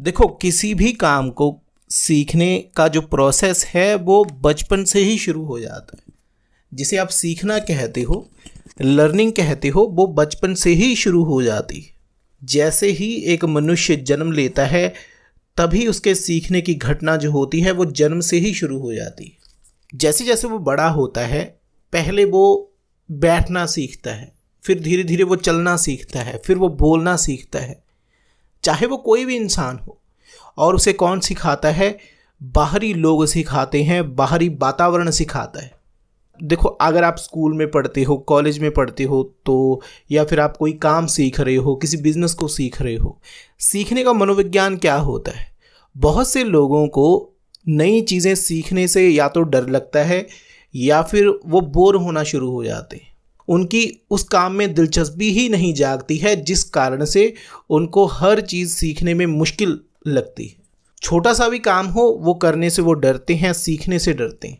देखो, किसी भी काम को सीखने का जो प्रोसेस है, वो बचपन से ही शुरू हो जाता है। जिसे आप सीखना कहते हो लर्निंग कहते हो, वो बचपन से ही शुरू हो जाती है। जैसे ही एक मनुष्य जन्म लेता है, तभी उसके सीखने की घटना जो होती है, वो जन्म से ही शुरू हो जाती है। जैसे जैसे वो बड़ा होता है, पहले वो बैठना सीखता है, फिर धीरे धीरे वो चलना सीखता है, फिर वो बोलना सीखता है। चाहे वो कोई भी इंसान हो, और उसे कौन सिखाता है? बाहरी लोग सिखाते हैं, बाहरी वातावरण सिखाता है। देखो, अगर आप स्कूल में पढ़ते हो, कॉलेज में पढ़ते हो तो या फिर आप कोई काम सीख रहे हो, किसी बिज़नेस को सीख रहे हो, सीखने का मनोविज्ञान क्या होता है? बहुत से लोगों को नई चीज़ें सीखने से या तो डर लगता है, या फिर वो बोर होना शुरू हो जाते हैं। उनकी उस काम में दिलचस्पी ही नहीं जागती है, जिस कारण से उनको हर चीज़ सीखने में मुश्किल लगती है। छोटा सा भी काम हो, वो करने से वो डरते हैं, सीखने से डरते हैं।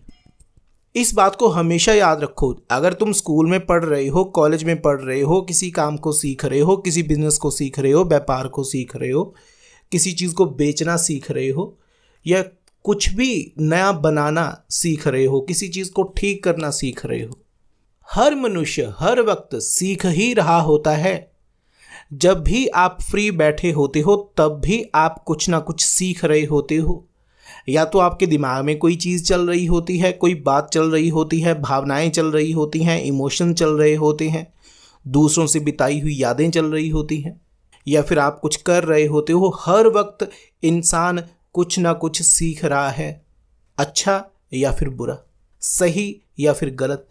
इस बात को हमेशा याद रखो, अगर तुम स्कूल में पढ़ रहे हो, कॉलेज में पढ़ रहे हो, किसी काम को सीख रहे हो, किसी बिज़नेस को सीख रहे हो, व्यापार को सीख रहे हो, किसी चीज़ को बेचना सीख रहे हो, या कुछ भी नया बनाना सीख रहे हो, किसी चीज़ को ठीक करना सीख रहे हो हर मनुष्य हर वक्त सीख ही रहा होता है। जब भी आप फ्री बैठे होते हो, तब भी आप कुछ ना कुछ सीख रहे होते हो। या तो आपके दिमाग में कोई चीज़ चल रही होती है, कोई बात चल रही होती है, भावनाएँ चल रही होती हैं इमोशन चल रहे होते हैं, दूसरों से बिताई हुई यादें चल रही होती हैं, या फिर आप कुछ कर रहे होते हो, हर वक्त इंसान कुछ ना कुछ सीख रहा है अच्छा या फिर बुरा, सही या फिर गलत।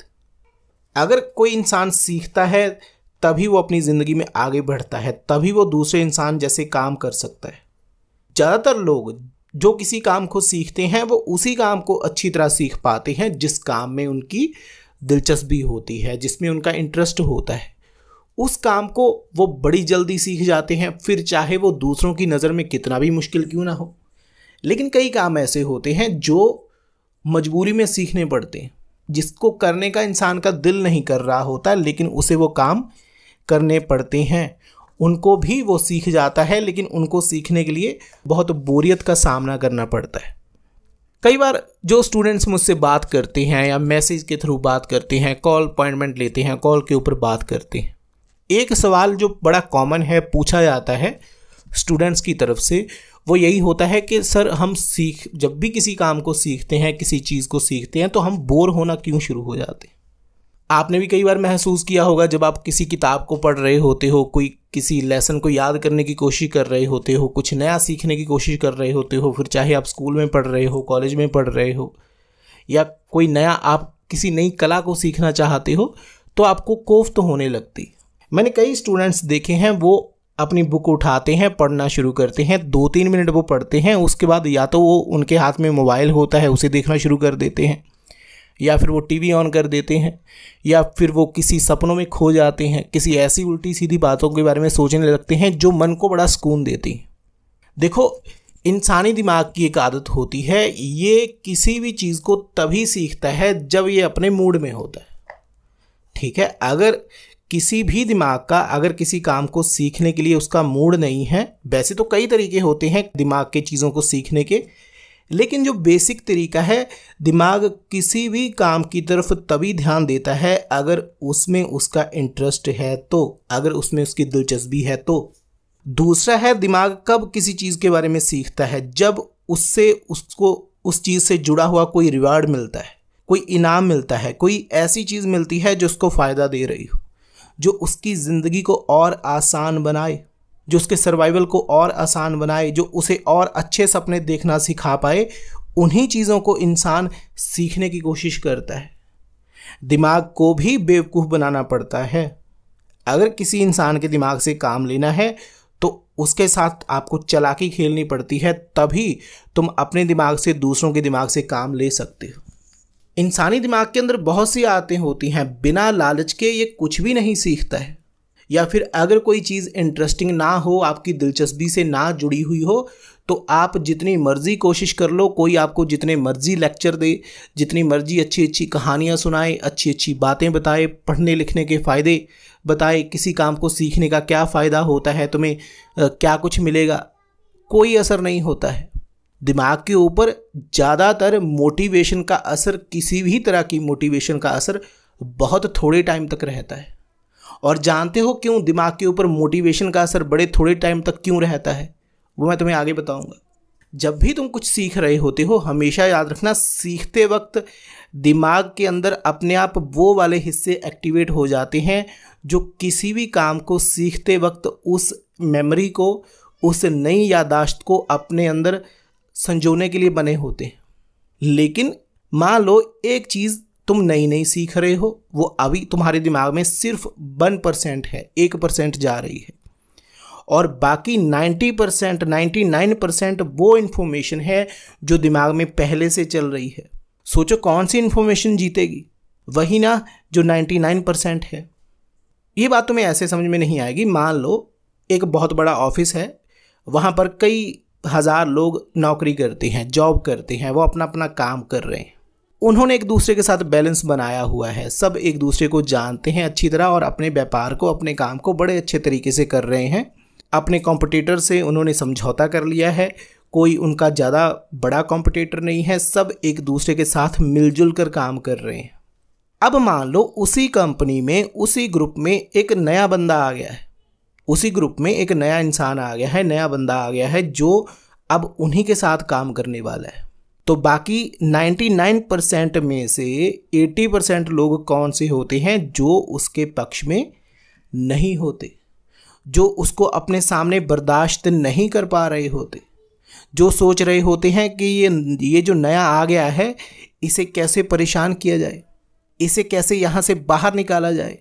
अगर कोई इंसान सीखता है, तभी वो अपनी ज़िंदगी में आगे बढ़ता है, तभी वो दूसरे इंसान जैसे काम कर सकता है। ज़्यादातर लोग जो किसी काम को सीखते हैं, वो उसी काम को अच्छी तरह सीख पाते हैं, जिस काम में उनकी दिलचस्पी होती है, जिसमें उनका इंटरेस्ट होता है। उस काम को वो बड़ी जल्दी सीख जाते हैं, फिर चाहे वो दूसरों की नज़र में कितना भी मुश्किल क्यों ना हो। लेकिन कई काम ऐसे होते हैं, जो मजबूरी में सीखने पड़ते हैं। जिसको करने का इंसान का दिल नहीं कर रहा होता, लेकिन उसे वो काम करने पड़ते हैं। उनको भी वो सीख जाता है, लेकिन उनको सीखने के लिए बहुत बोरियत का सामना करना पड़ता है। कई बार जो स्टूडेंट्स मुझसे बात करते हैं या मैसेज के थ्रू बात करते हैं कॉल अपॉइंटमेंट लेते हैं कॉल के ऊपर बात करते हैं, एक सवाल जो बड़ा कॉमन है, पूछा जाता है स्टूडेंट्स की तरफ़ से वो यही होता है कि सर, हम सीख, जब भी किसी काम को सीखते हैं, किसी चीज़ को सीखते हैं तो हम बोर होना क्यों शुरू हो जाते हैं? आपने भी कई बार महसूस किया होगा, जब आप किसी किताब को पढ़ रहे होते हो, कोई किसी लेसन को याद करने की कोशिश कर रहे होते हो, कुछ नया सीखने की कोशिश कर रहे होते हो, फिर चाहे आप स्कूल में पढ़ रहे हो, कॉलेज में पढ़ रहे हो, या कोई नया आप किसी नई कला को सीखना चाहते हो तो आपको कोफ्त तो होने लगती मैंने कई स्टूडेंट्स देखे हैं, वो अपनी बुक उठाते हैं, पढ़ना शुरू करते हैं दो तीन मिनट वो पढ़ते हैं, उसके बाद या तो वो उनके हाथ में मोबाइल होता है, उसे देखना शुरू कर देते हैं, या फिर वो टीवी ऑन कर देते हैं, या फिर वो किसी सपनों में खो जाते हैं, किसी ऐसी उल्टी सीधी बातों के बारे में सोचने लगते हैं, जो मन को बड़ा सुकून देती हैं। देखो, इंसानी दिमाग की एक आदत होती है, ये किसी भी चीज़ को तभी सीखता है जब ये अपने मूड में होता है। ठीक है? अगर किसी भी दिमाग का, अगर किसी काम को सीखने के लिए उसका मूड नहीं है, वैसे तो कई तरीके होते हैं दिमाग के चीज़ों को सीखने के, लेकिन जो बेसिक तरीका है, दिमाग किसी भी काम की तरफ़ तभी ध्यान देता है अगर उसमें उसका इंटरेस्ट है तो अगर उसमें उसकी दिलचस्पी है तो। दूसरा है, दिमाग कब किसी चीज़ के बारे में सीखता है, जब उससे उसको, उस चीज़ से जुड़ा हुआ कोई रिवार्ड मिलता है, कोई इनाम मिलता है, कोई ऐसी चीज़ मिलती है जो उसको फ़ायदा दे रही हो। जो उसकी ज़िंदगी को और आसान बनाए, जो उसके सर्वाइवल को और आसान बनाए, जो उसे और अच्छे सपने देखना सिखा पाए, उन्हीं चीज़ों को इंसान सीखने की कोशिश करता है। दिमाग को भी बेवकूफ़ बनाना पड़ता है। अगर किसी इंसान के दिमाग से काम लेना है तो उसके साथ आपको चलाकी खेलनी पड़ती है, तभी तुम अपने दिमाग से, दूसरों के दिमाग से काम ले सकते हो। इंसानी दिमाग के अंदर बहुत सी आदतें होती हैं, बिना लालच के ये कुछ भी नहीं सीखता है। या फिर अगर कोई चीज़ इंटरेस्टिंग ना हो, आपकी दिलचस्पी से ना जुड़ी हुई हो तो आप जितनी मर्ज़ी कोशिश कर लो, कोई आपको जितने मर्ज़ी लेक्चर दे, जितनी मर्ज़ी अच्छी अच्छी कहानियाँ सुनाए अच्छी अच्छी बातें बताए, पढ़ने लिखने के फ़ायदे बताए, किसी काम को सीखने का क्या फ़ायदा होता है, तुम्हें क्या कुछ मिलेगा, कोई असर नहीं होता है। दिमाग के ऊपर ज़्यादातर मोटिवेशन का असर किसी भी तरह की मोटिवेशन का असर बहुत थोड़े टाइम तक रहता है। और जानते हो क्यों दिमाग के ऊपर मोटिवेशन का असर बड़े थोड़े टाइम तक क्यों रहता है? वो मैं तुम्हें आगे बताऊँगा। जब भी तुम कुछ सीख रहे होते हो, हमेशा याद रखना, सीखते वक्त दिमाग के अंदर अपने आप वो वाले हिस्से एक्टिवेट हो जाते हैं जो किसी भी काम को सीखते वक्त उस मेमोरी को, उस नई यादाश्त को अपने अंदर संजोने के लिए बने होते हैं। लेकिन मान लो एक चीज़ तुम नई नई सीख रहे हो, वो अभी तुम्हारे दिमाग में सिर्फ़ वन परसेंट है, एक परसेंट जा रही है। और बाकी ninety percent ninety nine percent वो इन्फॉर्मेशन है जो दिमाग में पहले से चल रही है। सोचो कौन सी इन्फॉर्मेशन जीतेगी? वही ना जो नाइन्टी नाइन परसेंट है। ये बात तुम्हें ऐसे समझ में नहीं आएगी। मान लो एक बहुत बड़ा ऑफ़िस है, वहाँ पर कई हज़ार लोग नौकरी करते हैं जॉब करते हैं, वो अपना अपना काम कर रहे हैं। उन्होंने एक दूसरे के साथ बैलेंस बनाया हुआ है। सब एक दूसरे को जानते हैं अच्छी तरह और अपने व्यापार को, अपने काम को बड़े अच्छे तरीके से कर रहे हैं। अपने कॉम्पिटिटर से उन्होंने समझौता कर लिया है। कोई उनका ज़्यादा बड़ा कॉम्पिटिटर नहीं है। सब एक दूसरे के साथ मिलजुल कर काम कर रहे हैं। अब मान लो उसी कंपनी में, उसी ग्रुप में एक नया बंदा आ गया है। उसी ग्रुप में एक नया इंसान आ गया है, नया बंदा आ गया है जो अब उन्हीं के साथ काम करने वाला है। तो बाकी 99 परसेंट में से 80 परसेंट लोग कौन से होते हैं जो उसके पक्ष में नहीं होते, जो उसको अपने सामने बर्दाश्त नहीं कर पा रहे होते, जो सोच रहे होते हैं कि ये ये जो नया आ गया है, इसे कैसे परेशान किया जाए, इसे कैसे यहाँ से बाहर निकाला जाए।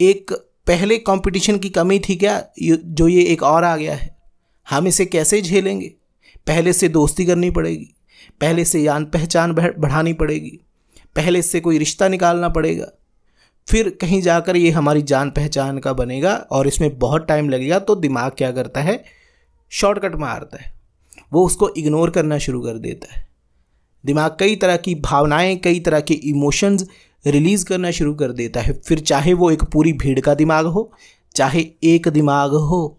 एक पहले कंपटीशन की कमी थी क्या? जो ये एक और आ गया है। हम इसे कैसे झेलेंगे? पहले से दोस्ती करनी पड़ेगी। पहले से यान पहचान बढ़ानी पड़ेगी। पहले से कोई रिश्ता निकालना पड़ेगा। फिर कहीं जाकर ये हमारी जान पहचान का बनेगा और इसमें बहुत टाइम लगेगा तो दिमाग क्या करता है? शॉर्टकट मारता है। वो उसको इग्नोर करना शुरू कर देता है। दिमाग कई तरह की भावनाएँ, कई तरह के इमोशंस रिलीज़ करना शुरू कर देता है। फिर चाहे वो एक पूरी भीड़ का दिमाग हो, चाहे एक दिमाग हो।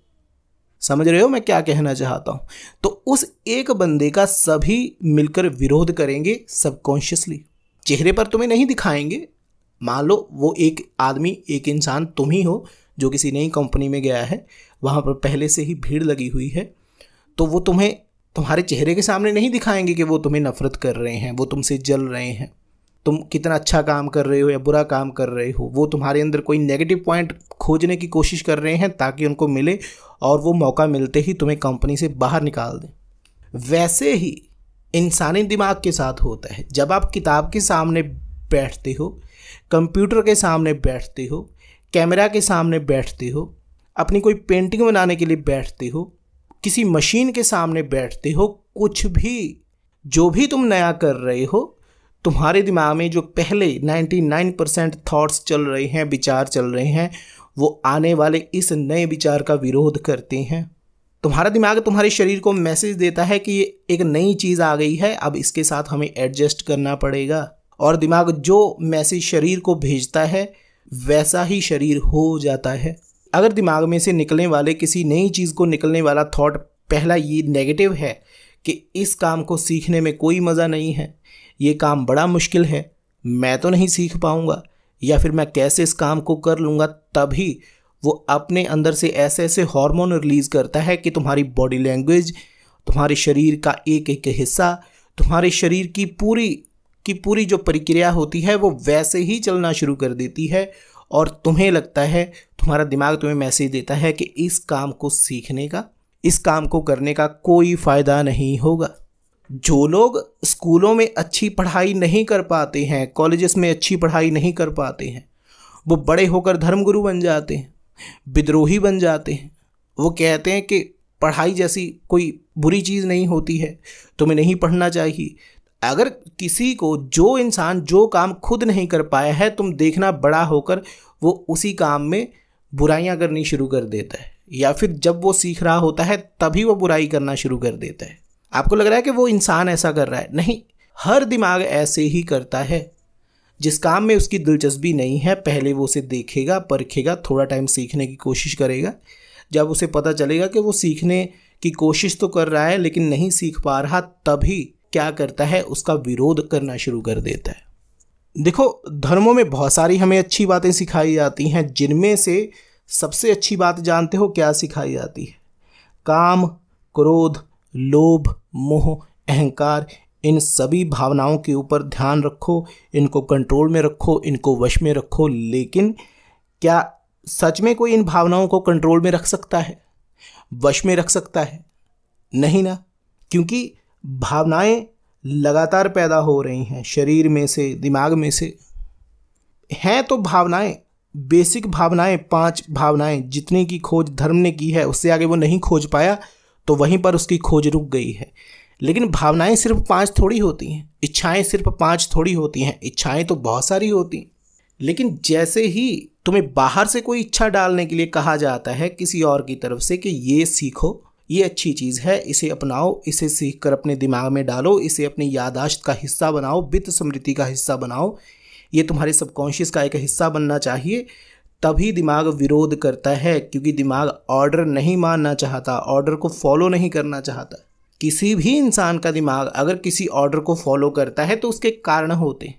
समझ रहे हो मैं क्या कहना चाहता हूँ? तो उस एक बंदे का सभी मिलकर विरोध करेंगे सबकॉन्शियसली। चेहरे पर तुम्हें नहीं दिखाएँगे। मान लो वो एक आदमी, एक इंसान तुम ही हो, जो किसी नई कंपनी में गया है, वहाँ पर पहले से ही भीड़ लगी हुई है तो वो तुम्हें तुम्हारे चेहरे के सामने नहीं दिखाएँगे कि वो तुम्हें नफरत कर रहे हैं, वो तुमसे जल रहे हैं। तुम कितना अच्छा काम कर रहे हो या बुरा काम कर रहे हो, वो तुम्हारे अंदर कोई नेगेटिव पॉइंट खोजने की कोशिश कर रहे हैं ताकि उनको मिले और वो मौका मिलते ही तुम्हें कंपनी से बाहर निकाल दें। वैसे ही इंसानी दिमाग के साथ होता है। जब आप किताब के सामने बैठते हो, कंप्यूटर के सामने बैठते हो, कैमरा के सामने बैठते हो, अपनी कोई पेंटिंग बनाने के लिए बैठते हो, किसी मशीन के सामने बैठते हो, कुछ भी, जो भी तुम नया कर रहे हो तुम्हारे दिमाग में जो पहले 99 परसेंट थाट्स चल रहे हैं, विचार चल रहे हैं, वो आने वाले इस नए विचार का विरोध करते हैं। तुम्हारा दिमाग तुम्हारे शरीर को मैसेज देता है कि ये एक नई चीज़ आ गई है, अब इसके साथ हमें एडजस्ट करना पड़ेगा। और दिमाग जो मैसेज शरीर को भेजता है, वैसा ही शरीर हो जाता है। अगर दिमाग में से निकलने वाले किसी नई चीज़ को निकलने वाला थॉट पहला ये नेगेटिव है कि इस काम को सीखने में कोई मज़ा नहीं है। ये काम बड़ा मुश्किल है। मैं तो नहीं सीख पाऊँगा। या फिर मैं कैसे इस काम को कर लूँगा, तभी वो अपने अंदर से ऐसे ऐसे हार्मोन रिलीज़ करता है कि तुम्हारी बॉडी लैंग्वेज, तुम्हारे शरीर का एक एक हिस्सा, तुम्हारे शरीर की पूरी की पूरी जो प्रक्रिया होती है, वो वैसे ही चलना शुरू कर देती है और तुम्हें लगता है, तुम्हारा दिमाग तुम्हें मैसेज देता है कि इस काम को सीखने का, इस काम को करने का कोई फ़ायदा नहीं होगा। जो लोग स्कूलों में अच्छी पढ़ाई नहीं कर पाते हैं, कॉलेजेस में अच्छी पढ़ाई नहीं कर पाते हैं, वो बड़े होकर धर्मगुरु बन जाते हैं, विद्रोही बन जाते हैं। वो कहते हैं कि पढ़ाई जैसी कोई बुरी चीज़ नहीं होती है, तुम्हें नहीं पढ़ना चाहिए। अगर किसी को जो इंसान जो काम खुद नहीं कर पाया है, तुम देखना बड़ा होकर वो उसी काम में बुराइयाँ करनी शुरू कर देता है। या फिर जब वो सीख रहा होता है, तभी वो बुराई करना शुरू कर देता है। आपको लग रहा है कि वो इंसान ऐसा कर रहा है? नहीं, हर दिमाग ऐसे ही करता है। जिस काम में उसकी दिलचस्पी नहीं है, पहले वो उसे देखेगा, परखेगा, थोड़ा टाइम सीखने की कोशिश करेगा। जब उसे पता चलेगा कि वो सीखने की कोशिश तो कर रहा है, लेकिन नहीं सीख पा रहा, तभी क्या करता है? उसका विरोध करना शुरू कर देता है। देखो, धर्मों में बहुत सारी हमें अच्छी बातें सिखाई जाती हैं, जिनमें से सबसे अच्छी बात जानते हो क्या सिखाई जाती है? काम, क्रोध लोभ, मोह, अहंकार, इन सभी भावनाओं के ऊपर ध्यान रखो, इनको कंट्रोल में रखो, इनको वश में रखो, लेकिन क्या सच में कोई इन भावनाओं को कंट्रोल में रख सकता है? वश में रख सकता है? नहीं ना, क्योंकि भावनाएँ लगातार पैदा हो रही हैं, शरीर में से, दिमाग में से। हैं तो भावनाएँ बेसिक भावनाएँ, पाँच भावनाएँ, जितने की खोज धर्म ने की है, उससे आगे वो नहीं खोज पाया। तो वहीं पर उसकी खोज रुक गई है। लेकिन भावनाएँ सिर्फ़ पाँच थोड़ी होती हैं। इच्छाएँ सिर्फ़ पाँच थोड़ी होती हैं। इच्छाएँ तो बहुत सारी होती हैं। लेकिन जैसे ही तुम्हें बाहर से कोई इच्छा डालने के लिए कहा जाता है किसी और की तरफ़ से कि ये सीखो, ये अच्छी चीज़ है, इसे अपनाओ, इसे सीख कर अपने दिमाग में डालो, इसे अपनी यादाश्त का हिस्सा बनाओ, वित्त स्मृति का हिस्सा बनाओ। ये तुम्हारे सबकॉन्शियस का एक हिस्सा बनना चाहिए। तभी दिमाग विरोध करता है, क्योंकि दिमाग ऑर्डर नहीं मानना चाहता ऑर्डर को फॉलो नहीं करना चाहता। किसी भी इंसान का दिमाग अगर किसी ऑर्डर को फॉलो करता है तो उसके कारण होते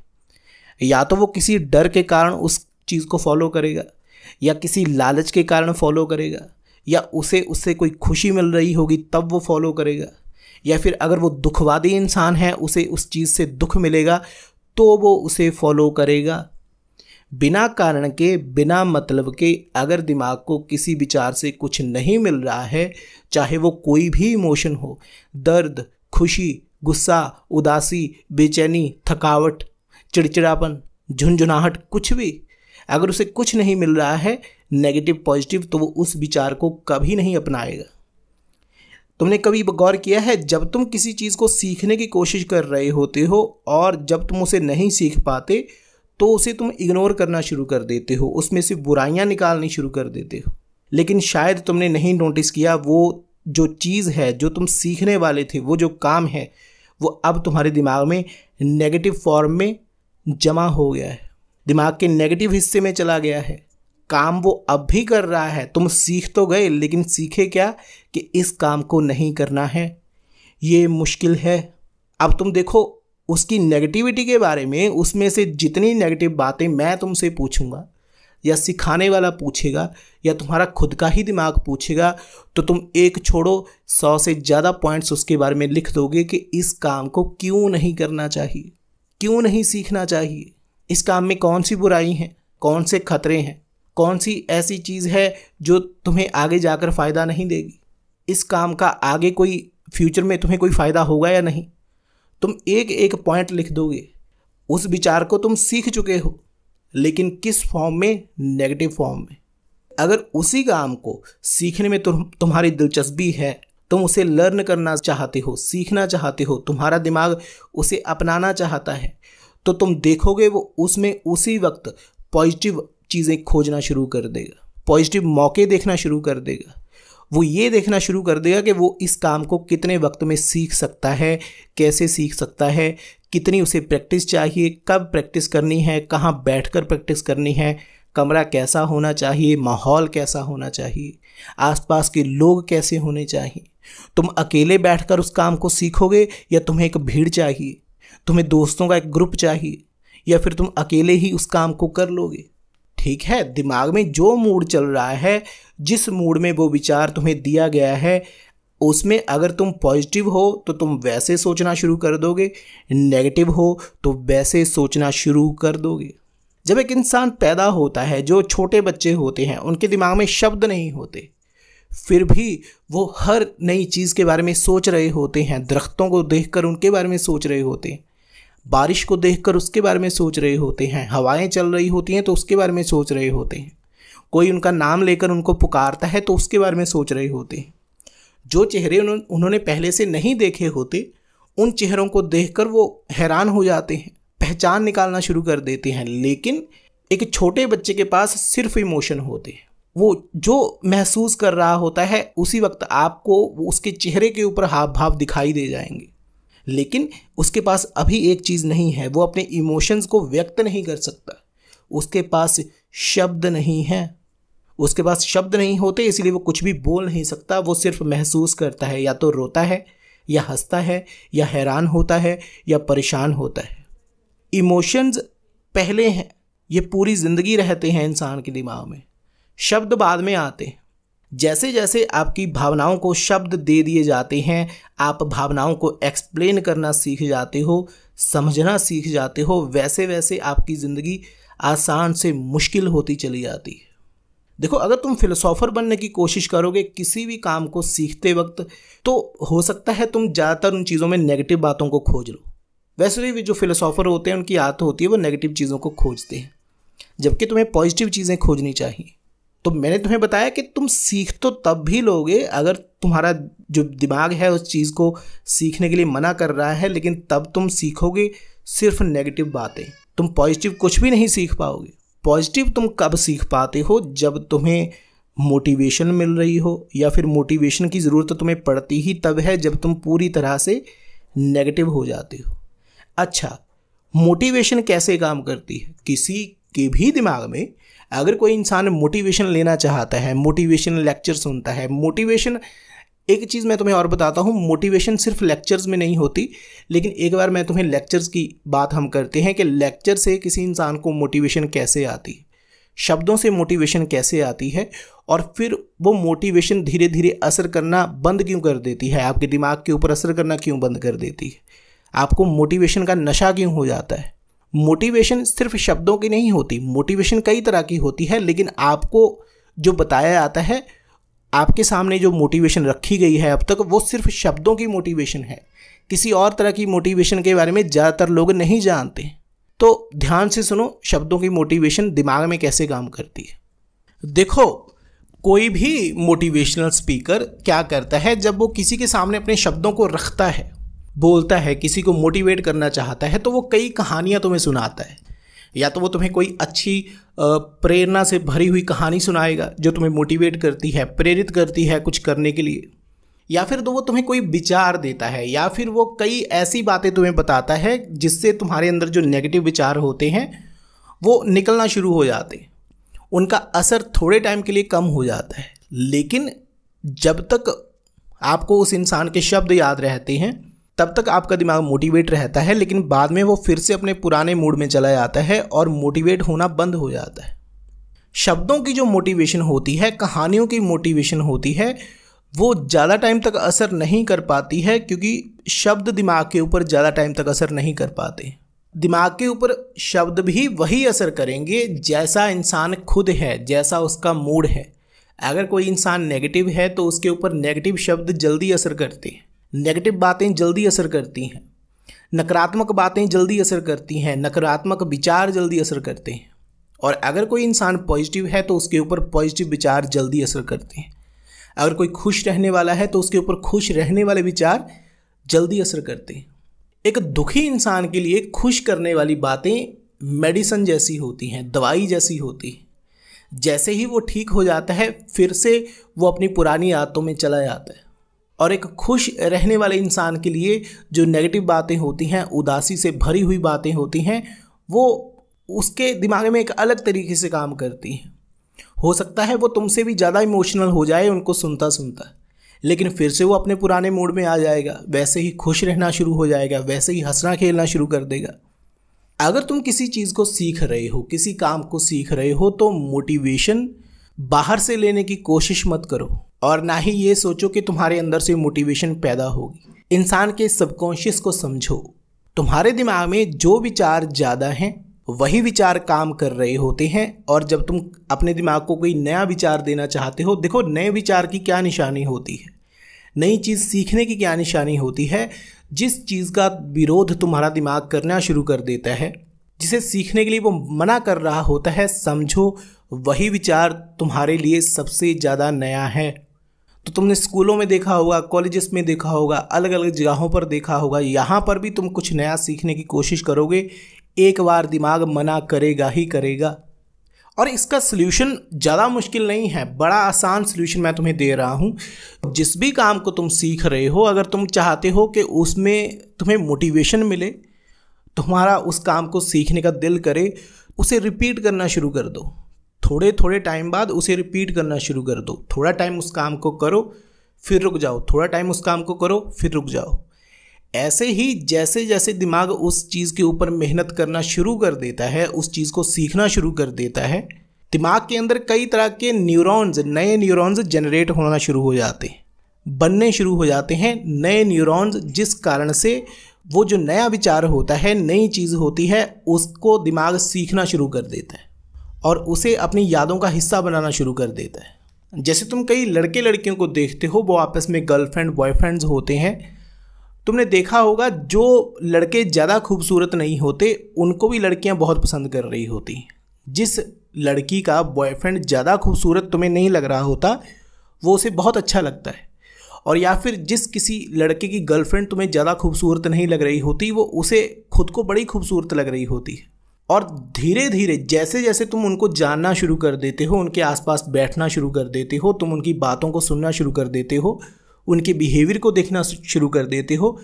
या तो वो किसी डर के कारण उस चीज़ को फॉलो करेगा, या किसी लालच के कारण फॉलो करेगा, या उसे, उससे कोई खुशी मिल रही होगी, तब वो फॉलो करेगा। या फिर अगर वो दुखवादी इंसान है, उसे उस चीज़ से दुख मिलेगा तो वो उसे फॉलो करेगा। बिना कारण के, बिना मतलब के अगर दिमाग को किसी विचार से कुछ नहीं मिल रहा है, चाहे वो कोई भी इमोशन हो, दर्द, खुशी, गुस्सा, उदासी, बेचैनी, थकावट, चिड़चिड़ापन, झुंझुनाहट, कुछ भी, अगर उसे कुछ नहीं मिल रहा है नेगेटिव पॉजिटिव तो वो उस विचार को कभी नहीं अपनाएगा। तुमने कभी गौर किया है, जब तुम किसी चीज़ को सीखने की कोशिश कर रहे होते हो, और जब तुम उसे नहीं सीख पाते तो उसे तुम इग्नोर करना शुरू कर देते हो। उसमें से बुराइयाँ निकालनी शुरू कर देते हो। लेकिन शायद तुमने नहीं नोटिस किया, वो जो चीज़ है, जो तुम सीखने वाले थे, वो जो काम है, वो अब तुम्हारे दिमाग में नेगेटिव फॉर्म में जमा हो गया है। दिमाग के नेगेटिव हिस्से में चला गया है। काम वो अब भी कर रहा है। तुम सीख तो गए, लेकिन सीखे क्या कि इस काम को नहीं करना है। ये मुश्किल है। अब तुम देखो उसकी नेगेटिविटी के बारे में, उसमें से जितनी नेगेटिव बातें मैं तुमसे पूछूँगा, या सिखाने वाला पूछेगा, या तुम्हारा खुद का ही दिमाग पूछेगा तो तुम एक छोड़ो, सौ से ज़्यादा पॉइंट्स उसके बारे में लिख दोगे कि इस काम को क्यों नहीं करना चाहिए, क्यों नहीं सीखना चाहिए, इस काम में कौन सी बुराई हैं, कौन से खतरे हैं, कौन सी ऐसी चीज़ है जो तुम्हें आगे जाकर फ़ायदा नहीं देगी, इस काम का आगे कोई फ्यूचर में तुम्हें कोई फ़ायदा होगा या नहीं? तुम एक एक पॉइंट लिख दोगे। उस विचार को तुम सीख चुके हो, लेकिन किस फॉर्म में? नेगेटिव फॉर्म में। अगर उसी काम को सीखने में तुम, तुम्हारी दिलचस्पी है, तुम उसे लर्न करना चाहते हो, सीखना चाहते हो, तुम्हारा दिमाग उसे अपनाना चाहता है तो तुम देखोगे वो उसमें उसी वक्त पॉजिटिव चीज़ें खोजना शुरू कर देगा। पॉजिटिव मौके देखना शुरू कर देगा। वो ये देखना शुरू कर देगा कि वो इस काम को कितने वक्त में सीख सकता है, कैसे सीख सकता है, कितनी उसे प्रैक्टिस चाहिए, कब प्रैक्टिस करनी है, कहाँ बैठकर प्रैक्टिस करनी है, कमरा कैसा होना चाहिए, माहौल कैसा होना चाहिए, आसपास के लोग कैसे होने चाहिए। तुम अकेले बैठकर उस काम को सीखोगे या तुम्हें एक भीड़ चाहिए, तुम्हें दोस्तों का एक ग्रुप चाहिए, या फिर तुम अकेले ही उस काम को कर लोगे? ठीक है? दिमाग में जो मूड चल रहा है, जिस मूड में वो विचार तुम्हें दिया गया है, उसमें अगर तुम पॉजिटिव हो तो तुम वैसे सोचना शुरू कर दोगे। नेगेटिव हो तो वैसे सोचना शुरू कर दोगे। जब एक इंसान पैदा होता है, जो छोटे बच्चे होते हैं, उनके दिमाग में शब्द नहीं होते। फिर भी वो हर नई चीज़ के बारे में सोच रहे होते हैं, दरख्तों को देखकर उनके बारे में सोच रहे होते हैं। बारिश को देखकर उसके बारे में सोच रहे होते हैं, हवाएँ चल रही होती हैं तो उसके बारे में सोच रहे होते हैं। कोई उनका नाम लेकर उनको पुकारता है तो उसके बारे में सोच रहे होते हैं। जो चेहरे उन्होंने पहले से नहीं देखे होते, उन चेहरों को देखकर वो हैरान हो जाते हैं, पहचान निकालना शुरू कर देते हैं। लेकिन एक छोटे बच्चे के पास सिर्फ़ इमोशन होते हैं। वो जो महसूस कर रहा होता है, उसी वक्त आपको उसके चेहरे के ऊपर हाव भाव दिखाई दे जाएँगे। लेकिन उसके पास अभी एक चीज़ नहीं है, वो अपने इमोशंस को व्यक्त नहीं कर सकता। उसके पास शब्द नहीं है। उसके पास शब्द नहीं होते, इसलिए वो कुछ भी बोल नहीं सकता। वो सिर्फ़ महसूस करता है, या तो रोता है, या हंसता है, या हैरान होता है, या परेशान होता है। इमोशंस पहले हैं, ये पूरी ज़िंदगी रहते हैं इंसान के दिमाग में। शब्द बाद में आते हैं। जैसे जैसे आपकी भावनाओं को शब्द दे दिए जाते हैं, आप भावनाओं को एक्सप्लेन करना सीख जाते हो, समझना सीख जाते हो वैसे वैसे आपकी ज़िंदगी आसान से मुश्किल होती चली जाती है। देखो, अगर तुम फिलोसोफर बनने की कोशिश करोगे किसी भी काम को सीखते वक्त तो हो सकता है तुम ज़्यादातर उन चीज़ों में नेगेटिव बातों को खोज लो। वैसे भी जो फिलोसोफर होते हैं, उनकी आदत होती है वो नेगेटिव चीज़ों को खोजते हैं, जबकि तुम्हें पॉजिटिव चीज़ें खोजनी चाहिए। तो मैंने तुम्हें बताया कि तुम सीख तो तब भी लोगे अगर तुम्हारा जो दिमाग है उस चीज़ को सीखने के लिए मना कर रहा है, लेकिन तब तुम सीखोगे सिर्फ़ नेगेटिव बातें। तुम पॉजिटिव कुछ भी नहीं सीख पाओगे। पॉजिटिव तुम कब सीख पाते हो? जब तुम्हें मोटिवेशन मिल रही हो, या फिर मोटिवेशन की ज़रूरत तो तुम्हें पड़ती ही तब है जब तुम पूरी तरह से नेगेटिव हो जाते हो। अच्छा मोटिवेशन कैसे काम करती है? किसी के भी दिमाग में अगर कोई इंसान मोटिवेशन लेना चाहता है मोटिवेशन लेक्चर सुनता है मोटिवेशन एक चीज़ मैं तुम्हें और बताता हूँ मोटिवेशन सिर्फ़ लेक्चर्स में नहीं होती, लेकिन एक बार मैं तुम्हें लेक्चर्स की बात हम करते हैं कि लेक्चर से किसी इंसान को मोटिवेशन कैसे आती है। शब्दों से मोटिवेशन कैसे आती है और फिर वो मोटिवेशन धीरे धीरे असर करना बंद क्यों कर देती है? आपके दिमाग के ऊपर असर करना क्यों बंद कर देती है? आपको मोटिवेशन का नशा क्यों हो जाता है? मोटिवेशन सिर्फ़ शब्दों की नहीं होती मोटिवेशन कई तरह की होती है, लेकिन आपको जो बताया जाता है, आपके सामने जो मोटिवेशन रखी गई है अब तक, वो सिर्फ़ शब्दों की मोटिवेशन है। किसी और तरह की मोटिवेशन के बारे में ज़्यादातर लोग नहीं जानते। तो ध्यान से सुनो, शब्दों की मोटिवेशन दिमाग में कैसे काम करती है। देखो, कोई भी मोटिवेशनल स्पीकर क्या करता है, जब वो किसी के सामने अपने शब्दों को रखता है बोलता है, किसी को मोटिवेट करना चाहता है तो वो कई कहानियाँ तुम्हें सुनाता है। या तो वो तुम्हें कोई अच्छी प्रेरणा से भरी हुई कहानी सुनाएगा, जो तुम्हें मोटिवेट करती है, प्रेरित करती है कुछ करने के लिए। या फिर तो वो तुम्हें कोई विचार देता है, या फिर वो कई ऐसी बातें तुम्हें बताता है, जिससे तुम्हारे अंदर जो नेगेटिव विचार होते हैं, वो निकलना शुरू हो जाते उनका असर थोड़े टाइम के लिए कम हो जाता है। लेकिन जब तक आपको उस इंसान के शब्द याद रहते हैं तब तक आपका दिमाग मोटिवेट रहता है, लेकिन बाद में वो फिर से अपने पुराने मूड में चला जाता है और मोटिवेट होना बंद हो जाता है। शब्दों की जो मोटिवेशन होती है, कहानियों की मोटिवेशन होती है, वो ज़्यादा टाइम तक असर नहीं कर पाती है, क्योंकि शब्द दिमाग के ऊपर ज़्यादा टाइम तक असर नहीं कर पाते। दिमाग के ऊपर शब्द भी वही असर करेंगे, जैसा इंसान खुद है, जैसा उसका मूड है। अगर कोई इंसान नेगेटिव है तो उसके ऊपर नेगेटिव शब्द जल्दी असर करते हैं। नेगेटिव बातें जल्दी असर करती हैं। नकारात्मक बातें जल्दी असर करती हैं, नकारात्मक विचार जल्दी असर करते हैं। और अगर कोई इंसान पॉजिटिव है तो उसके ऊपर पॉजिटिव विचार जल्दी असर करते हैं। अगर कोई खुश रहने वाला है तो उसके ऊपर खुश रहने वाले विचार जल्दी असर करते हैं। एक दुखी इंसान के लिए खुश करने वाली बातें मेडिसन जैसी होती हैं, दवाई जैसी होती है। जैसे ही वो ठीक हो जाता है, फिर से वो अपनी पुरानी आदतों में चला जाता है। और एक खुश रहने वाले इंसान के लिए जो नेगेटिव बातें होती हैं, उदासी से भरी हुई बातें होती हैं, वो उसके दिमाग में एक अलग तरीके से काम करती हैं। हो सकता है वो तुमसे भी ज़्यादा इमोशनल हो जाए, उनको सुनता सुनता लेकिन फिर से वो अपने पुराने मूड में आ जाएगा, वैसे ही खुश रहना शुरू हो जाएगा, वैसे ही हंसना खेलना शुरू कर देगा। अगर तुम किसी चीज़ को सीख रहे हो, किसी काम को सीख रहे हो तो मोटिवेशन बाहर से लेने की कोशिश मत करो और ना ही ये सोचो कि तुम्हारे अंदर से मोटिवेशन पैदा होगी। इंसान के सबकॉन्शियस को समझो। तुम्हारे दिमाग में जो विचार ज़्यादा हैं, वही विचार काम कर रहे होते हैं और जब तुम अपने दिमाग को कोई नया विचार देना चाहते हो, देखो नए विचार की क्या निशानी होती है। नई चीज़ सीखने की क्या निशानी होती है, जिस चीज़ का विरोध तुम्हारा दिमाग करना शुरू कर देता है, जिसे सीखने के लिए वो मना कर रहा होता है, समझो वही विचार तुम्हारे लिए सबसे ज़्यादा नया है। तो तुमने स्कूलों में देखा होगा, कॉलेजेस में देखा होगा अलग अलग जगहों पर देखा होगा। यहाँ पर भी तुम कुछ नया सीखने की कोशिश करोगे, एक बार दिमाग मना करेगा ही करेगा। और इसका सल्यूशन ज़्यादा मुश्किल नहीं है, बड़ा आसान सल्यूशन मैं तुम्हें दे रहा हूँ। जिस भी काम को तुम सीख रहे हो, अगर तुम चाहते हो कि उसमें तुम्हें मोटिवेशन मिले, तुम्हारा उस काम को सीखने का दिल करे, उसे रिपीट करना शुरू कर दो। थोड़े थोड़े टाइम बाद उसे रिपीट करना शुरू कर दो। थोड़ा टाइम उस काम को करो, फिर रुक जाओ। थोड़ा टाइम उस काम को करो, फिर रुक जाओ। ऐसे ही जैसे जैसे दिमाग उस चीज़ के ऊपर मेहनत करना शुरू कर देता है, उस चीज़ को सीखना शुरू कर देता है, दिमाग के अंदर कई तरह के न्यूरॉन्स नए न्यूरॉन्स जनरेट होना शुरू हो जाते हैं। बनने शुरू हो जाते हैं नए न्यूरॉन्स जिस कारण से वो जो नया विचार होता है, नई चीज़ होती है, उसको दिमाग सीखना शुरू कर देता है। और उसे अपनी यादों का हिस्सा बनाना शुरू कर देता है। जैसे तुम कई लड़के लड़कियों को देखते हो, वो आपस में गर्लफ्रेंड बॉयफ्रेंड्स होते हैं। तुमने देखा होगा, जो लड़के ज़्यादा खूबसूरत नहीं होते, उनको भी लड़कियाँ बहुत पसंद कर रही होती। जिस लड़की का बॉयफ्रेंड ज़्यादा खूबसूरत तुम्हें नहीं लग रहा होता, वो उसे बहुत अच्छा लगता है। और या फिर जिस किसी लड़के की गर्लफ्रेंड तुम्हें ज़्यादा खूबसूरत नहीं लग रही होती, वो उसे खुद को बड़ी खूबसूरत लग रही होती। है और धीरे धीरे जैसे जैसे तुम उनको जानना शुरू कर देते हो, उनके आसपास बैठना शुरू कर देते हो, तुम उनकी बातों को सुनना शुरू कर देते हो, उनके बिहेवियर को देखना शुरू कर देते हो,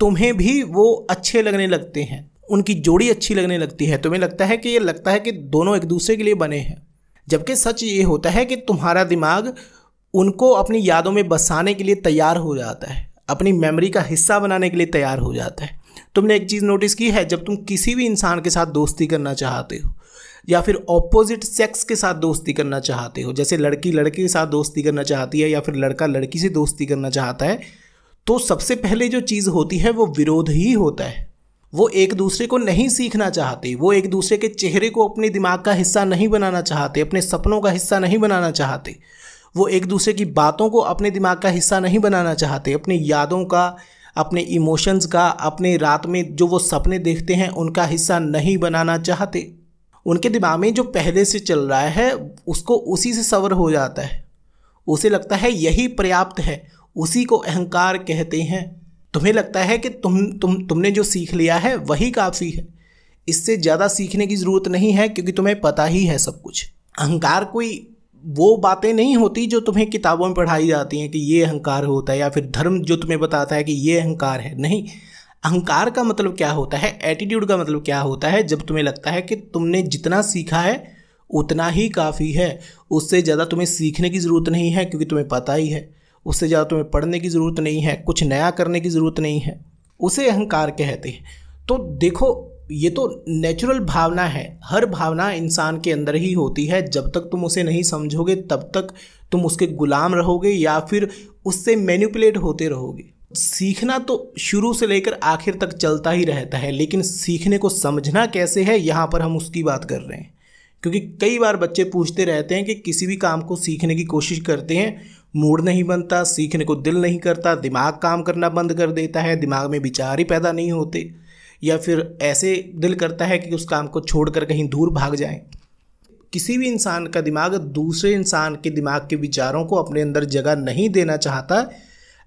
तुम्हें भी वो अच्छे लगने लगते हैं, उनकी जोड़ी अच्छी लगने लगती है। तुम्हें लगता है कि ये लगता है कि दोनों एक दूसरे के लिए बने हैं। जबकि सच ये होता है कि तुम्हारा दिमाग उनको अपनी यादों में बसाने के लिए तैयार हो जाता है, अपनी मेमोरी का हिस्सा बनाने के लिए तैयार हो जाता है। तुमने एक चीज़ नोटिस की है, जब तुम किसी भी इंसान के साथ दोस्ती करना चाहते हो, या फिर ऑपोजिट सेक्स के साथ दोस्ती करना चाहते हो, जैसे लड़की लड़के के साथ दोस्ती करना चाहती है, या फिर लड़का लड़की से दोस्ती करना चाहता है तो सबसे पहले जो चीज़ होती है, वो विरोध ही होता है। वो एक दूसरे को नहीं सीखना चाहते, वो एक दूसरे के चेहरे को अपने दिमाग का हिस्सा नहीं बनाना चाहते, अपने सपनों का हिस्सा नहीं बनाना चाहते, वो एक दूसरे की बातों को अपने दिमाग का हिस्सा नहीं बनाना चाहते, अपनी यादों का अपने इमोशंस का, अपने रात में जो वो सपने देखते हैं, उनका हिस्सा नहीं बनाना चाहते। उनके दिमाग में जो पहले से चल रहा है, उसको उसी से सवर हो जाता है। उसे लगता है यही पर्याप्त है, उसी को अहंकार कहते हैं। तुम्हें लगता है कि तुम तुम, तुमने जो सीख लिया है, वही काफ़ी है। इससे ज़्यादा सीखने की ज़रूरत नहीं है, क्योंकि तुम्हें पता ही है सब कुछ। अहंकार कोई वो बातें नहीं होती जो तुम्हें किताबों में पढ़ाई जाती हैं कि ये अहंकार होता है या फिर धर्म जो तुम्हें बताता है कि ये अहंकार है। नहीं, अहंकार का मतलब क्या होता है? एटीट्यूड का मतलब क्या होता है? जब तुम्हें लगता है कि तुमने जितना सीखा है, उतना ही काफ़ी है। उससे ज़्यादा तुम्हें सीखने की ज़रूरत नहीं है क्योंकि तुम्हें पता ही है। उससे ज़्यादा तुम्हें पढ़ने की ज़रूरत नहीं है, कुछ नया करने की ज़रूरत नहीं है। उसे अहंकार कहते हैं। तो देखो ये तो नेचुरल भावना है। हर भावना इंसान के अंदर ही होती है। जब तक तुम उसे नहीं समझोगे, तब तक तुम उसके गुलाम रहोगे या फिर उससे मैनिपुलेट होते रहोगे। सीखना तो शुरू से लेकर आखिर तक चलता ही रहता है, लेकिन सीखने को समझना कैसे है, यहाँ पर हम उसकी बात कर रहे हैं। क्योंकि कई बार बच्चे पूछते रहते हैं कि किसी भी काम को सीखने की कोशिश करते हैं, मूड नहीं बनता, सीखने को दिल नहीं करता, दिमाग काम करना बंद कर देता है, दिमाग में विचार ही पैदा नहीं होते। या फिर ऐसे दिल करता है कि उस काम को छोड़कर कहीं दूर भाग जाएँ। किसी भी इंसान का दिमाग दूसरे इंसान के दिमाग के विचारों को अपने अंदर जगह नहीं देना चाहता।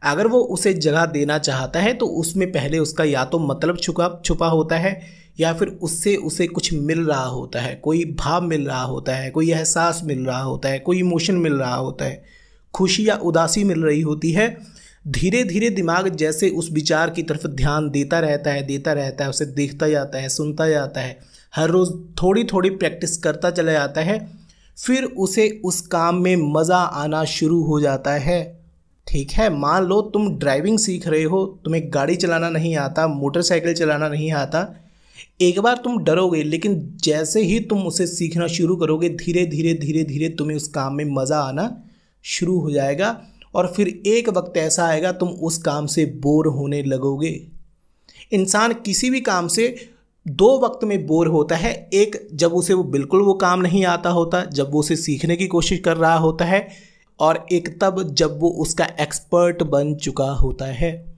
अगर वो उसे जगह देना चाहता है तो उसमें पहले उसका या तो मतलब छुपा छुपा होता है, या फिर उससे उसे कुछ मिल रहा होता है, कोई भाव मिल रहा होता है, कोई एहसास मिल रहा होता है, कोई इमोशन मिल रहा होता है, खुशी या उदासी मिल रही होती है। धीरे धीरे दिमाग जैसे उस विचार की तरफ़ ध्यान देता रहता है, देता रहता है, उसे देखता जाता है, सुनता जाता है। हर रोज़ थोड़ी थोड़ी प्रैक्टिस करता चला जाता है, फिर उसे उस काम में मज़ा आना शुरू हो जाता है। ठीक है, मान लो तुम ड्राइविंग सीख रहे हो, तुम्हें गाड़ी चलाना नहीं आता मोटरसाइकिल चलाना नहीं आता, एक बार तुम डरोगे, लेकिन जैसे ही तुम उसे सीखना शुरू करोगे धीरे धीरे धीरे धीरे तुम्हें उस काम में मज़ा आना शुरू हो जाएगा। और फिर एक वक्त ऐसा आएगा तुम उस काम से बोर होने लगोगे। इंसान किसी भी काम से दो वक्त में बोर होता है। एक, जब उसे वो बिल्कुल वो काम नहीं आता होता, जब वो उसे सीखने की कोशिश कर रहा होता है, और एक तब जब वो उसका एक्सपर्ट बन चुका होता है।